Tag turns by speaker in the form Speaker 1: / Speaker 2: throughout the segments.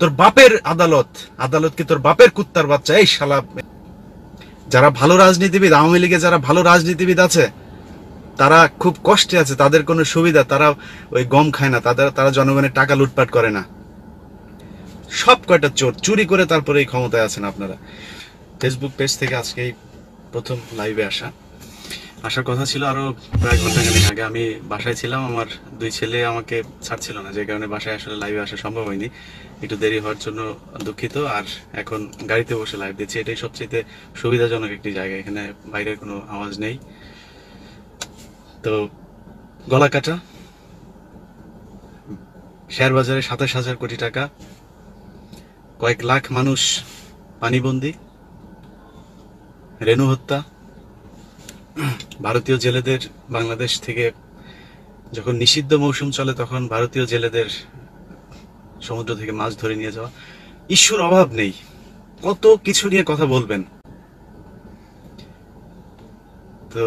Speaker 1: তোর বাপের আদালত আদালত কি তোর বাপের কুত্তার বাচ্চা? এই শালা যারা ভালো রাজনীতিবিদ, আওয়ামী লীগে যারা ভালো রাজনীতিবিদ আছে, তারা খুব কষ্টে আছে, তাদের কোনো সুবিধা, তারা ওই গম খায় না, তাদের তারা জনগণের টাকা লুটপাট করে না। সব কয়টা চোর, চুরি করে তারপরে এই ক্ষমতায় আছেন আপনারা। ফেসবুক পেজ থেকে আজকে প্রথম লাইভে আসা। আসার কথা ছিল আরও প্রায় ঘণ্টা খানেক আগে। আমি বাসায় ছিলাম, আমার দুই ছেলে আমাকে ছাড়ছিল না, যে কারণে বাসায় আসলে লাইভে আসা সম্ভব হয়নি। একটু দেরি হওয়ার জন্য দুঃখিত, আর এখন গাড়িতে বসে লাইভ দিচ্ছি। এটাই সবচেয়ে সুবিধাজনক একটি জায়গা, এখানে বাইরের কোনো আওয়াজ নেই। তো গলা কাটা। শেয়ার বাজারে সাতাশ হাজার কোটি টাকা। কয়েক লাখ মানুষ পানিবন্দী। রেণু হত্যা। ভারতীয় জেলেদের বাংলাদেশ থেকে যখন নিষিদ্ধ মৌসুম চলে, তখন ভারতীয় জেলেদের সমুদ্র থেকে মাছ ধরে নিয়ে যাওয়া। ঈশ্বর, অভাব নেই। কত কিছু নিয়ে কথা বলবেন। তো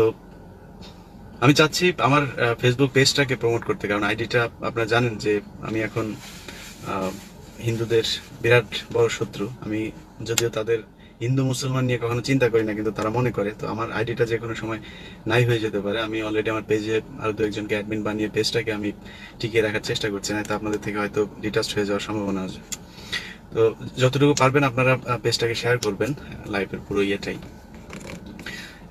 Speaker 1: আমি চাচ্ছি আমার ফেসবুক পেজটাকে প্রমোট করতে, কারণ আইডিটা আপনারা জানেন যে আমি এখন হিন্দুদের বিরাট বড় শত্রু। আমি যদিও তাদের হিন্দু, মুসলমান নিয়ে কখনো চিন্তা করি না, কিন্তু তারা মনে করে। তো আমার আইডিটা যে কোনো সময় নাই হয়ে যেতে পারে। আমি অলরেডি আমার পেজে আরও দু একজনকে অ্যাডমিন বানিয়ে পেজটাকে আমি টিকিয়ে রাখার চেষ্টা করছি না তো আপনাদের থেকে হয়তো ডিটাস্ট হয়ে যাওয়ার সম্ভাবনা আছে। তো যতটুকু পারবেন আপনারা পেজটাকে শেয়ার করবেন লাইভের পুরো ইয়েটাই।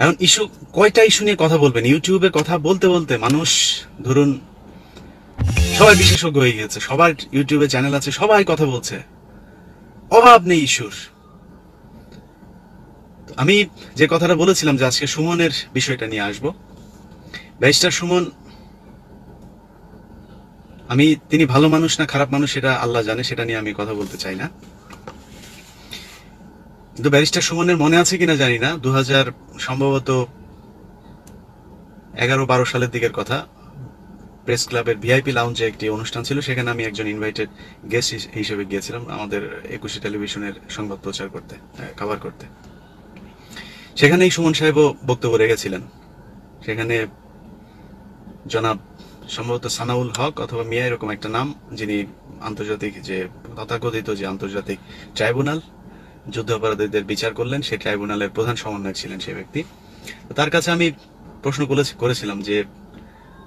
Speaker 1: এখন ইস্যু কয়টা ইস্যু নিয়ে কথা বলবেন? ইউটিউবে কথা বলতে বলতে মানুষ, ধরুন, সবাই বিশেষজ্ঞ হয়ে গেছে সবার ইউটিউবে চ্যানেল আছে, সবাই কথা বলছে। অভাব নেই ইস্যুর আমি যে কথাটা বলেছিলাম যে আজকে সুমনের বিষয়টা নিয়ে আসব। ব্যারিস্টার সুমন, আমি, তিনি ভালো মানুষ না খারাপ মানুষ সেটা আল্লাহ জানে, সেটা নিয়ে আমি কথা বলতে চাই না। কিন্তু ব্যারিস্টার সুমনের মনে আছে কিনা জানি না। দু হাজার সম্ভবত এগারো বারো সালের দিকের কথা। প্রেস ক্লাবের ভিআইপি লাউঞ্জে একটি অনুষ্ঠান ছিল, সেখানে আমি একজন ইনভাইটেড গেস্ট হিসেবে গিয়েছিলাম আমাদের একুশে টেলিভিশনের সংবাদ প্রচার করতে কভার করতে। সেখানেই সুমন সাহেবও বক্তব্য রেখেছিলেন। সেখানে জনাব সম্ভবত সানাউল হক অথবা মিয়া এরকম একটা নাম, যিনি আন্তর্জাতিক যে তথাকথিত যে আন্তর্জাতিক ট্রাইব্যুনাল, যুদ্ধ অপরাধীদের বিচার করলেন, সেই ট্রাইব্যুনালের প্রধান সমন্বয়ক ছিলেন সেই ব্যক্তি। তার কাছে আমি প্রশ্ন করেছি- করেছিলাম যে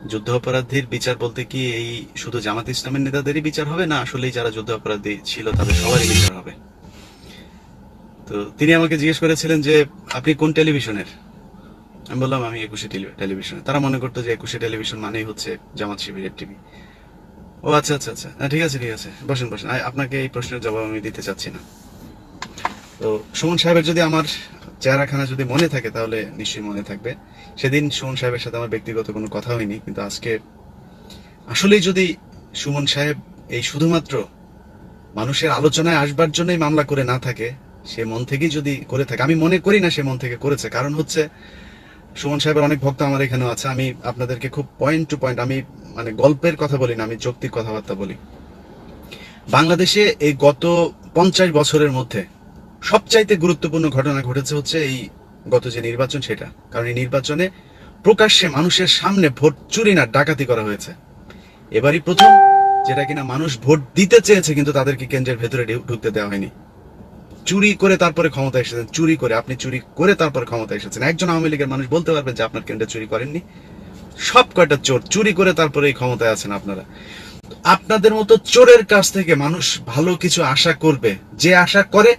Speaker 1: যুদ্ধ অপরাধীর বিচার বলতে কি এই শুধু জামাত ইসলামের নেতাদেরই বিচার হবে, না আসলেই যারা যুদ্ধ অপরাধী ছিল তাদের সবারই বিচার হবে? তো তিনি আমাকে জিজ্ঞেস করেছিলেন যে আপনি কোন টেলিভিশনের? আমি বললাম আমি একুশে টেলিভিশনে। তারা মনে করতো যে একুশে টেলিভিশন মানেই হচ্ছে জামাত শিবিরের টিভি। ও আচ্ছা আচ্ছা আচ্ছা। হ্যাঁ, ঠিক আছে ঠিক আছে। বসেন বসেন। আপনাকে এই প্রশ্নের জবাব আমি দিতে চাচ্ছি না। তো সুমন সাহেবের যদি আমার চেহারাখানা যদি মনে থাকে তাহলে নিশ্চয়ই মনে থাকবে। সেদিন সুমন সাহেবের সাথে আমার ব্যক্তিগত কোনো কথা হয়নি কিন্তু আজকে আসলেই যদি সুমন সাহেব এই শুধুমাত্র মানুষের আলোচনায় আসবার জন্যই মামলা করে না থাকে সে মন থেকেই যদি করে থাকে, আমি মনে করি না সে মন থেকে করেছে, কারণ হচ্ছে সুমন সাহেবের অনেক ভক্ত আমার এখানেও আছে, আমি আপনাদেরকে খুব পয়েন্ট টু পয়েন্ট আমি মানে গল্পের কথা বলি না, আমি যৌক্তিক কথাবার্তা বলি। বাংলাদেশে এই গত পঞ্চাশ বছরের মধ্যে সবচাইতে গুরুত্বপূর্ণ ঘটনা ঘটেছে হচ্ছে এই গত যে নির্বাচন সেটা, কারণ এই নির্বাচনে প্রকাশ্যে মানুষের সামনে ভোট চুরি না, ডাকাতি করা হয়েছে। এবারই প্রথম, যেটা কিনা মানুষ ভোট দিতে চেয়েছে, কিন্তু তাদেরকে কেন্দ্রের ভেতরে ঢুকতে দেওয়া হয়নি। চুরি করে তারপরে ক্ষমতা এসেছেন, চুরি করে, আপনি চুরি করে তারপরে ক্ষমতা এসেছেন। একজন আওয়ামী লীগের মানুষ বলতে পারবে যে আপনার কেন্দ্রে চুরি করেননি। সব কয়টা চোর, চুরি করে তারপরে ক্ষমতায় আছেন আপনারা। আপনাদের মতো চোরের কাছ থেকে মানুষ ভালো কিছু আশা করবে, যে আশা করে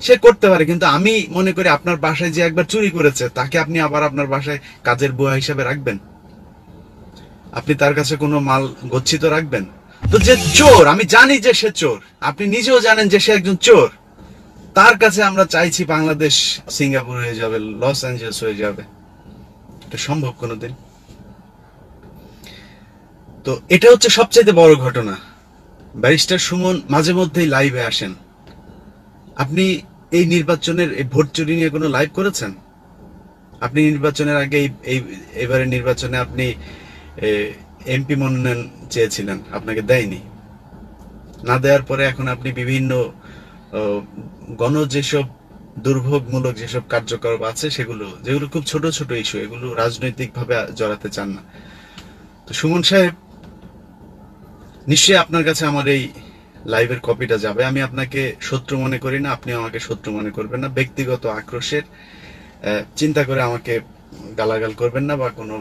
Speaker 1: সে করতে পারে। কিন্তু আমি মনে করি আপনার বাসায় যে একবার চুরি করেছে, তাকে আপনি আবার আপনার বাসায় কাজের বুয়া হিসাবে রাখবেন। আপনি তার কাছে কোনো মাল গচ্ছিত রাখবেন? তো যে চোর, আমি জানি যে সে চোর। আপনি নিজেও জানেন যে সে একজন চোর। তার কাছে আমরা চাইছি বাংলাদেশ সিঙ্গাপুর হয়ে যাবে, লস অ্যাঞ্জেলস হয়ে যাবে। এটা সম্ভব কোনোদিন। তো এটা হচ্ছে সবচাইতে বড় ঘটনা। ব্যারিস্টার সুমন মাঝে মধ্যেই লাইভে আসেন। আপনি এই নির্বাচনের, এই ভোট চুরি নিয়ে কোনো লাইভ করেছেন? আপনি নির্বাচনের আগে এই- এবারে নির্বাচনে আপনি এমপি মনোনয়ন চেয়েছিলেন, আপনাকে দেয়নি। না দেওয়ার পরে এখন আপনি বিভিন্ন গণ যেসব দুর্ভোগমূলক যেসব কার্যকলাপ আছে সেগুলো, যেগুলো খুব ছোট ছোট ইস্যু এগুলো রাজনৈতিক ভাবে জড়াতে চান না। তো সুমন সাহেব, নিশ্চয়ই আপনার কাছে আমার এই লাইভের কপিটা যাবে। আমি আপনাকে শত্রু মনে করি না, আপনি আমাকে শত্রু মনে করবেন না। ব্যক্তিগত আক্রোশের চিন্তা করে আমাকে গালাগাল করবেন না বা কোনো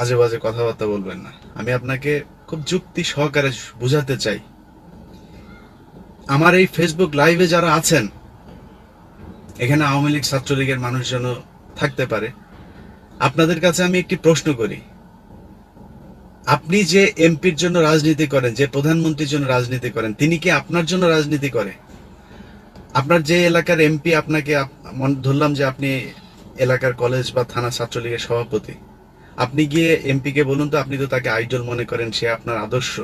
Speaker 1: আজে বাজে কথাবার্তা বলবেন না। আমি আপনাকে খুব যুক্তি সহকারে বুঝাতে চাই। আমার এই ফেসবুক লাইভে যারা আছেন, এখানে আওয়ামী লীগ ছাত্রলীগের মানুষজন থাকতে পারে। আপনাদের কাছে আমি একটি প্রশ্ন করি। আপনি যে এমপির জন্য রাজনীতি করেন, যে প্রধানমন্ত্রীর জন্য রাজনীতি করেন, তিনি কি আপনার জন্য রাজনীতি করে? আপনার যে এলাকার এমপি আপনাকে আপ- ধরলাম যে আপনি এলাকার কলেজ বা থানা ছাত্রলীগের সভাপতি। আপনি গিয়ে এমপি কে বলুন তো, আপনি তো তাকে আইডল মনে করেন, সে আপনার আদর্শ।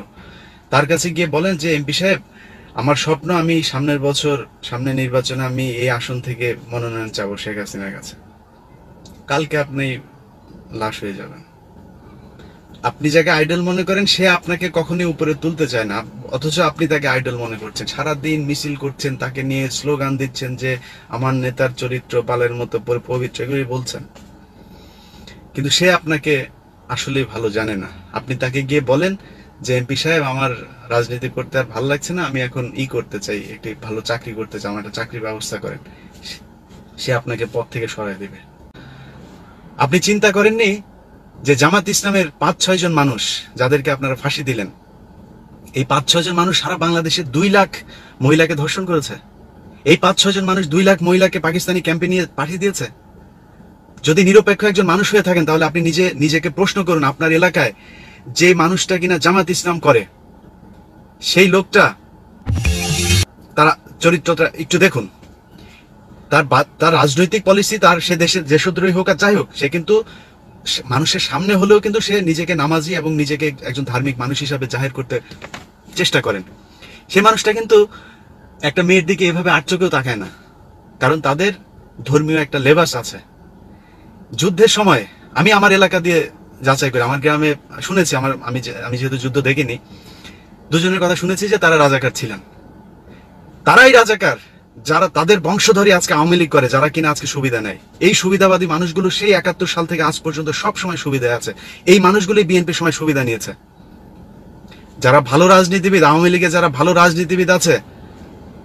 Speaker 1: তার কাছে গিয়ে বলেন যে, এমপি সাহেব আমার স্বপ্ন, আমি সামনের বছর, সামনে নির্বাচনে আমি এই আসন থেকে মনোনয়ন চাবো শেখ হাসিনার কাছে। কালকে আপনি লাশ হয়ে যাবেন। আপনি যাকে আইডল মনে করেন, সে আপনাকে কখনোই উপরে তুলতে চায় না। অথচ আপনি তাকে আইডল মনে করছেন। সারা দিন মিছিল করছেন, তাকে নিয়ে স্লোগান দিচ্ছেন যে, আমার নেতার চরিত্র বালের মতো পবিত্র এগুলি বলছেন। কিন্তু সে আপনাকে আসলে ভালো জানে না। আপনি তাকে গিয়ে বলেন যে এমপি সাহেব আমার রাজনীতি করতে আর ভালো লাগছে না, আমি এখন ই করতে চাই, একটি ভালো চাকরি করতে চাই, আমার একটা চাকরির ব্যবস্থা করেন। সে আপনাকে পথ থেকে সরাই দিবে। আপনি চিন্তা করেননি যে জামাত ইসলামের পাঁচ, ছয় জন মানুষ যাদেরকে আপনারা ফাঁসি দিলেন, এই পাঁচ, ছয় জন মানুষ সারা বাংলাদেশে দুই লাখ মহিলাকে ধর্ষণ করেছে? এই পাঁচ, ছয় জন মানুষ দুই লাখ মহিলাকে পাকিস্তানি ক্যাম্পে নিয়ে পাঠিয়ে দিয়েছে? যদি নিরপেক্ষ একজন মানুষ হয়ে থাকেন, তাহলে আপনি নিজে নিজেকে প্রশ্ন করুন, আপনার এলাকায় যে মানুষটা কিনা জামাত ইসলাম করে, সেই লোকটা, তারা চরিত্রটা একটু দেখুন। তার তার রাজনৈতিক পলিসি তার সে দেশের দেশদ্রোহী হোক আর যাই হোক, সে কিন্তু মানুষের সামনে হলেও কিন্তু সে নিজেকে নামাজি এবং নিজেকে একজন ধার্মিক মানুষ হিসাবে জাহের করতে চেষ্টা করেন। সে মানুষটা কিন্তু একটা মেয়ের দিকে এভাবে আর চোখেও তাকায় না, কারণ তাদের ধর্মীয় একটা লেবাস আছে। যুদ্ধের সময়, আমি আমার এলাকা দিয়ে যাচাই করে। আমার গ্রামে শুনেছি, আমার, আমি আমি যেহেতু যুদ্ধ দেখিনি, দুজনের কথা শুনেছি যে তারা রাজাকার ছিলেন। তারাই রাজাকার, যারা তাদের বংশধরই আজকে আওয়ামী লীগ করে, যারা কিনা আজকে সুবিধা নেয়। এই সুবিধাবাদী মানুষগুলো সেই একাত্তর সাল থেকে আজ পর্যন্ত সব সময় সুবিধায় আছে। এই মানুষগুলি বিএনপির সময় সুবিধা নিয়েছে। যারা ভালো রাজনীতিবিদ, আওয়ামী লীগে যারা ভালো রাজনীতিবিদ আছে,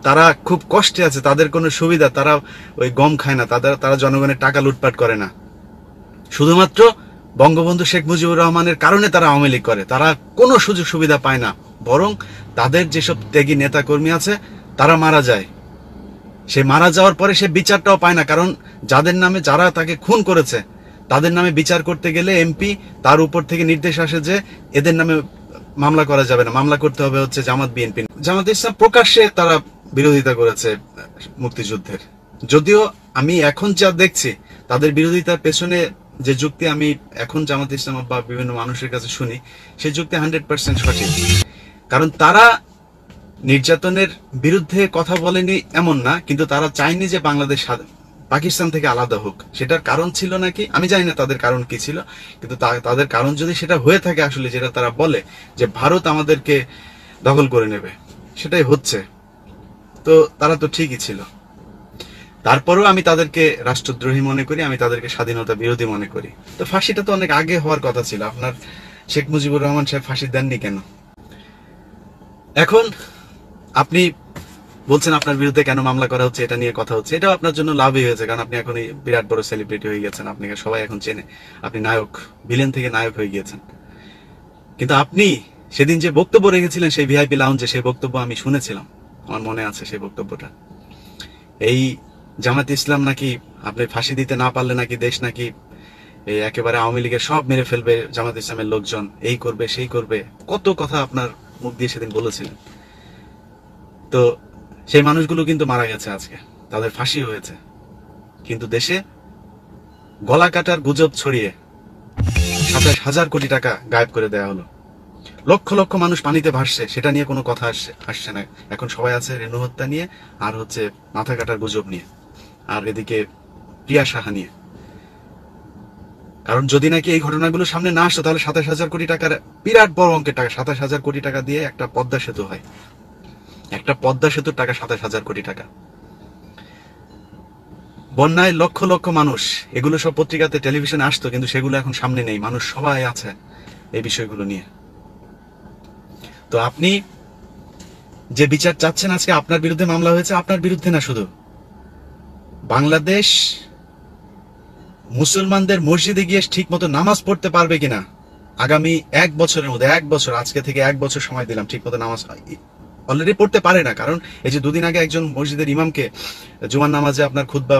Speaker 1: তারা খুব কষ্টে আছে, তাদের কোনো সুবিধা তারা ওই গম খায় না, তাদের, তারা জনগণের টাকা লুটপাট করে না। শুধুমাত্র বঙ্গবন্ধু শেখ মুজিবুর রহমানের কারণে তারা আওয়ামী লীগ করে। তারা কোনো সুযোগ সুবিধা পায় না। বরং তাদের যেসব ত্যাগী নেতা কর্মী আছে, তারা মারা যায়। সে মারা যাওয়ার পরে সে বিচারটাও পায় না, কারণ যাদের নামে যারা তাকে খুন করেছে, তাদের নামে বিচার করতে গেলে এমপি তার উপর থেকে নির্দেশ আসে যে এদের নামে মামলা করা যাবে না। মামলা করতে হবে হচ্ছে জামাত বিএনপি। জামাত ইসলাম প্রকাশ্যে তারা বিরোধিতা করেছে মুক্তিযুদ্ধের। যদিও আমি এখন যা দেখছি, তাদের বিরোধিতার পেছনে যে যুক্তি আমি এখন জামাত ইসলাম বা বিভিন্ন মানুষের কাছে শুনি সেই যুক্তি হান্ড্রেড পার্সেন্ট সঠিক। কারণ তারা নির্যাতনের বিরুদ্ধে কথা বলেনি এমন না, কিন্তু তারা চায়নি যে বাংলাদেশ পাকিস্তান থেকে আলাদা হোক। সেটার কারণ ছিল নাকি? আমি জানি না তাদের কারণ কি ছিল, কিন্তু তাদের কারণ যদি সেটা হয়ে থাকে আসলে যেটা তারা বলে, যে ভারত আমাদেরকে দখল করে নেবে, সেটাই হচ্ছে। তো তারা তো ঠিকই ছিল। তারপরেও আমি তাদেরকে রাষ্ট্রদ্রোহী মনে করি, আমি তাদেরকে স্বাধীনতা বিরোধী মনে করি। তো ফাঁসিটা তো অনেক আগে হওয়ার কথা ছিল। আপনার শেখ মুজিবুর রহমান সাহেব ফাঁসি দেননি কেন? এখন আপনি বলছেন আপনার বিরুদ্ধে কেন মামলা করা হচ্ছে, এটা নিয়ে কথা হচ্ছে। এটাও আপনার জন্য লাভই হয়েছে, কারণ আপনি এখন বিরাট বড় সেলিব্রিটি হয়ে গেছেন। আপনাকে সবাই এখন চেনে। আপনি নায়ক ভিলেন থেকে নায়ক হয়ে গিয়েছেন। কিন্তু আপনি সেদিন যে বক্তব্য রেখেছিলেন, সেই ভিআইপি লাউঞ্জে সেই বক্তব্য আমি শুনেছিলাম। আমার মনে আছে সেই বক্তব্যটা। এই জামাত ইসলাম নাকি আপনি ফাঁসি দিতে না পারলে নাকি দেশ নাকি এই একেবারে আওয়ামী লীগের সব মেরে ফেলবে জামাত ইসলামের লোকজন, এই করবে, সেই করবে। কত কথা আপনার মুখ দিয়ে সেদিন বলেছিলেন। তো সেই মানুষগুলো কিন্তু মারা গেছে আজকে। তাদের ফাঁসি হয়েছে। কিন্তু দেশে গলা কাটার গুজব ছড়িয়ে সাতাশ হাজার কোটি টাকা গায়েব করে দেওয়া হলো। লক্ষ লক্ষ মানুষ পানিতে ভাসছে, সেটা নিয়ে কোনো কথা আসছে আসছে না। এখন সবাই আছে রেণু হত্যা নিয়ে, আর হচ্ছে মাথা কাটার গুজব নিয়ে। আর এদিকে প্রিয়া সাহা নিয়ে। কারণ যদি নাকি এই ঘটনাগুলো সামনে না আসতো তাহলে সাতাশ হাজার কোটি টাকার বিরাট বড় অঙ্কের টাকা, সাতাশ হাজার কোটি টাকা দিয়ে একটা পদ্মা সেতু হয়। একটা পদ্মা সেতুর টাকা সাতাশ হাজার কোটি টাকা। বন্যায় লক্ষ লক্ষ মানুষ, এগুলো সব পত্রিকাতে, টেলিভিশনে আসতো, কিন্তু সেগুলো এখন সামনে নেই। মানুষ সবাই আছে এই বিষয়গুলো নিয়ে। তো আপনি যে বিচার চাচ্ছেন আজকে, আপনার বিরুদ্ধে মামলা হয়েছে, আপনার বিরুদ্ধে না শুধু। বাংলাদেশ মুসলমানদের মসজিদে গিয়ে ঠিক মতো নামাজ পড়তে পারবে কিনা? আগামী এক বছরের মধ্যে, এক বছর, আজকে থেকে এক বছর সময় দিলাম ঠিক মতো নামাজ অলরেডি পড়তে পারে না, কারণ এই যে দুদিন আগে একজন মসজিদের ইমামকে জুমার নামাজে আপনার খুদ্া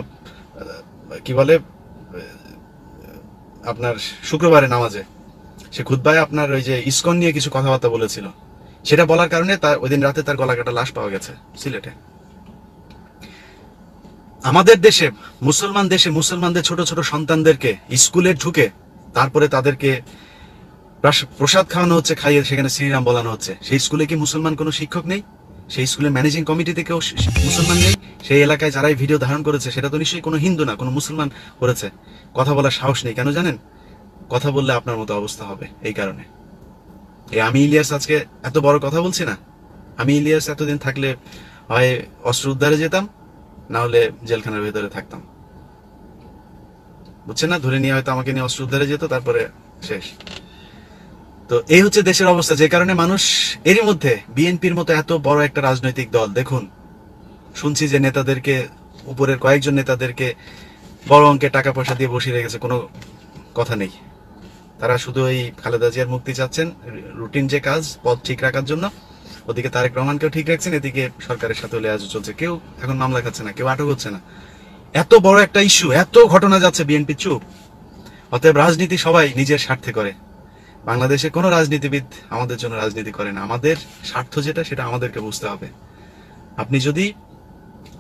Speaker 1: কি বলে আপনার শুক্রবারে নামাজে, সে খুদ্বায় আপনার ওই যে ইস্কন নিয়ে কিছু কথাবার্তা বলেছিল। সেটা বলার কারণে তার ওই দিন রাতে তার গলা কাটা লাশ পাওয়া গেছে সিলেটে। আমাদের দেশে, মুসলমান দেশে মুসলমানদের ছোট ছোট সন্তানদেরকে স্কুলে ঢুকে তারপরে তাদেরকে প্রসাদ খাওয়ানো হচ্ছে, খাইয়ে সেখানে শ্রীরাম বলানো হচ্ছে। সেই স্কুলে কি মুসলমান কোনো শিক্ষক নেই? সেই স্কুলের ম্যানেজিং শি- শি- মুসলমান নেই? সেই এলাকায় যারাই ভিডিও ধারণ করেছে, সেটা তো নিশ্চয়ই কোনো হিন্দু না, কোনো মুসলমান করেছে। কথা বলার সাহস নেই, কেন জানেন? কথা বললে আপনার মতো অবস্থা হবে, এই কারণে। এই আমি ইলিয়াস আজকে এত বড় কথা বলছি না। আমি ইলিয়াস এতদিন থাকলে হয় অস্ত্র উদ্ধারে যেতাম না হলে জেলখানার ভেতরে থাকতাম। বুঝছেন না? ধরে নিয়ে হয়তো আমাকে নিয়ে অস্ত্র উদ্ধারে যেত, তারপরে শেষ। তো এই হচ্ছে দেশের অবস্থা। যে কারণে মানুষ এরই মধ্যে বিএনপির মতো এত বড় একটা রাজনৈতিক দল, দেখুন, শুনছি যে নেতাদেরকে, উপরের কয়েকজন নেতাদেরকে বড় অঙ্কের টাকা পয়সা দিয়ে বসিয়ে রেখেছে, কোনো কথা নেই। তারা শুধু এই খালেদা জিয়ার মুক্তি চাচ্ছেন, রুটিন যে কাজ পদ ঠিক রাখার জন্য। ওদিকে তারেক রহমানকেও ঠিক রাখছেন, এদিকে সরকারের সাথে লেয়াজ চলছে। কেউ এখন মামলা খাচ্ছে না, কেউ আটক হচ্ছে না। এত বড় একটা ইস্যু এত ঘটনা যাচ্ছে বিএনপি চুপ। অতএব রাজনীতি সবাই নিজের স্বার্থে করে। বাংলাদেশে কোনো রাজনীতিবিদ আমাদের জন্য রাজনীতি করে না। আমাদের স্বার্থ যেটা, সেটা আমাদেরকে বুঝতে হবে। আপনি যদি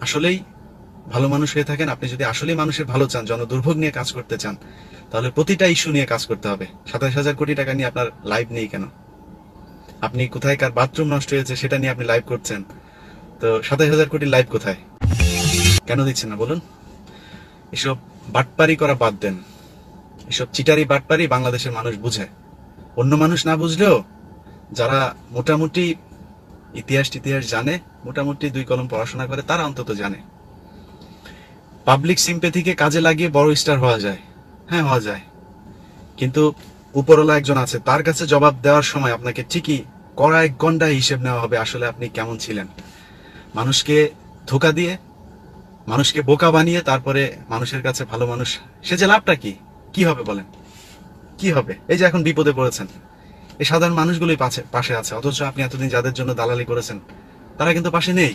Speaker 1: আসলেই ভালো মানুষ হয়ে থাকেন, আপনি যদি আসলেই মানুষের ভালো চান জন দুর্ভোগ নিয়ে কাজ করতে চান, তাহলে প্রতিটা ইস্যু নিয়ে কাজ করতে হবে। সাতাশ হাজার কোটি টাকা নিয়ে আপনার লাইভ নেই কেন? আপনি কোথায় কার বাথরুম নষ্ট হয়েছে সেটা নিয়ে আপনি লাইভ করছেন। তো সাতাশ হাজার কোটি লাইভ কোথায়? কেন দিচ্ছেন না, বলুন? এসব বাটপারি করা বাদ দেন। এসব চিটারি বাটপারি বাংলাদেশের মানুষ বুঝে। অন্য মানুষ না বুঝলেও যারা মোটামুটি ইতিহাস টিতিহাস জানে, মোটামুটি দুই কলম পড়াশোনা করে, তারা অন্তত জানে। পাবলিক সিম্পেথিকে কাজে লাগিয়ে বড় স্টার হওয়া যায়। হ্যাঁ হওয়া যায়। কিন্তু উপরওয়ালা একজন আছে, তার কাছে জবাব দেওয়ার সময় আপনাকে ঠিকই কড়া এক গন্ডায় হিসেব নেওয়া হবে আসলে আপনি কেমন ছিলেন। মানুষকে ধোকা দিয়ে, মানুষকে বোকা বানিয়ে তারপরে মানুষের কাছে ভালো মানুষ, সে যে লাভটা কি? কি হবে বলেন? কি হবে? এই যে এখন বিপদে পড়েছেন। এই সাধারণ মানুষগুলোই পাশে পাশে আছে, অথচ আপনি এতদিন যাদের জন্য দালালি করেছেন, তারা কিন্তু পাশে নেই।